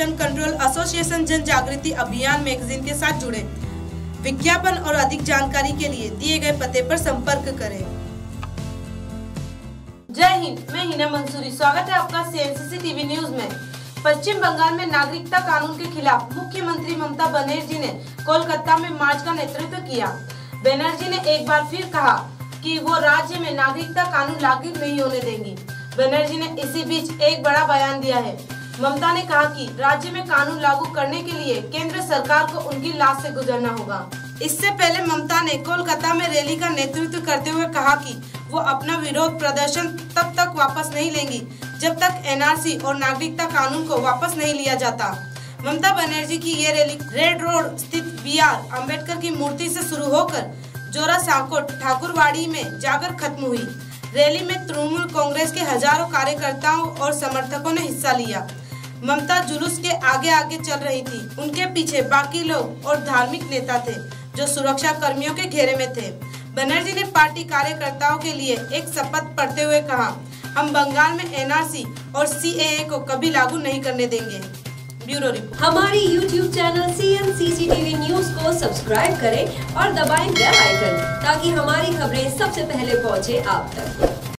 Control association जन जागृति अभियान मैगजीन के साथ जुड़े। विज्ञापन और अधिक जानकारी के लिए दिए गए पते पर संपर्क करें। जय हिंद, मैं हिना मंसूरी। स्वागत है आपका सीएनसीसी टीवी न्यूज़ में। पश्चिम बंगाल में नागरिकता कानून के खिलाफ मुख्यमंत्री ममता बनर्जी ने कोलकाता में मार्च का नेतृत्व किया। बनर्जी ने एक बार फिर कहा कि वो राज्य में नागरिकता कानून लागू नहीं होने देंगी। बनर्जी ने इसी बीच एक बड़ा बयान दिया है। ममता ने कहा कि राज्य में कानून लागू करने के लिए केंद्र सरकार को उनकी लाश से गुजरना होगा। इससे पहले ममता ने कोलकाता में रैली का नेतृत्व करते हुए कहा कि वो अपना विरोध प्रदर्शन तब तक वापस नहीं लेंगी, जब तक एनआरसी और नागरिकता कानून को वापस नहीं लिया जाता। ममता बनर्जी की ये रैली रेड रोड स्थित बी आर अंबेडकर की मूर्ति से शुरू होकर जोरा साकोट, ठाकुरवाड़ी में जाकर खत्म हुई। रैली में तृणमूल कांग्रेस के हज़ारों कार्यकर्ताओं और समर्थकों ने हिस्सा लिया। ममता जुलूस के आगे आगे चल रही थी। उनके पीछे बाकी लोग और धार्मिक नेता थे, जो सुरक्षा कर्मियों के घेरे में थे। बनर्जी ने पार्टी कार्यकर्ताओं के लिए एक शपथ पढ़ते हुए कहा, हम बंगाल में एनआरसी और सीएए को कभी लागू नहीं करने देंगे। Bureau report. हमारी YouTube channel C N C C TV news को सब्सक्राइब करें और दबाएँ बेल आइकन ताकि हमारी खबरें सबसे पहले पहुँचे आप तक।